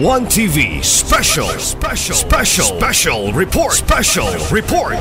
One TV special, special, special, special report, special report.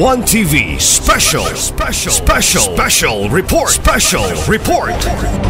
One TV special, special, special, special report, special report.